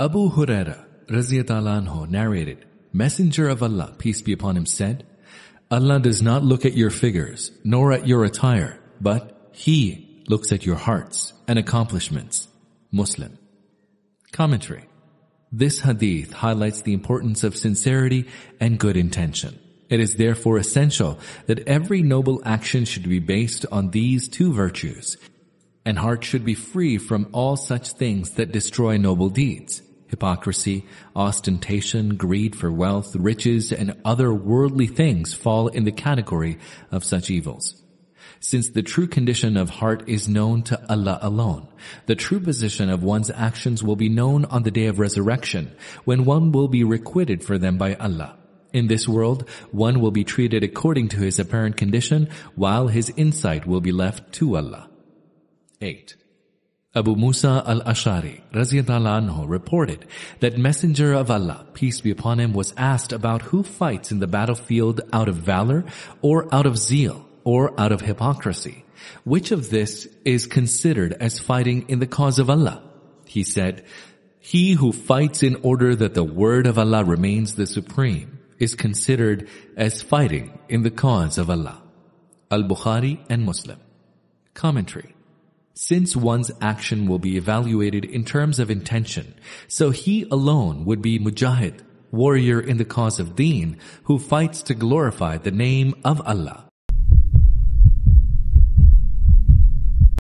Abu Huraira anhu narrated, Messenger of Allah, peace be upon him, said, Allah does not look at your figures, nor at your attire, but He looks at your hearts and accomplishments. Muslim. Commentary. This hadith highlights the importance of sincerity and good intention. It is therefore essential that every noble action should be based on these two virtues, and heart should be free from all such things that destroy noble deeds. Hypocrisy, ostentation, greed for wealth, riches, and other worldly things fall in the category of such evils. Since the true condition of heart is known to Allah alone, the true position of one's actions will be known on the day of resurrection, when one will be requited for them by Allah. In this world, one will be treated according to his apparent condition, while his insight will be left to Allah. 8. Abu Musa al-Ashari anhu reported that Messenger of Allah, peace be upon him, was asked about who fights in the battlefield out of valor or out of zeal or out of hypocrisy. Which of this is considered as fighting in the cause of Allah? He said, He who fights in order that the word of Allah remains the supreme is considered as fighting in the cause of Allah. Al-Bukhari and Muslim. Commentary. Since one's action will be evaluated in terms of intention, so he alone would be mujahid, warrior in the cause of deen, who fights to glorify the name of Allah